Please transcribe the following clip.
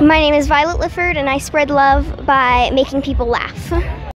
My name is Violet Lifford, and I spread love by making people laugh.